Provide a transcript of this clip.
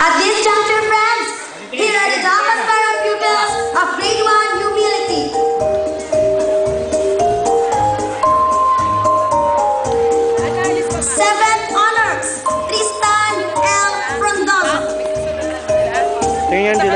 At this juncture, friends, here are the dogmas for our pupils of grade 1 humility. Seventh honors, Tristan L. Rondon. Tingnan, di?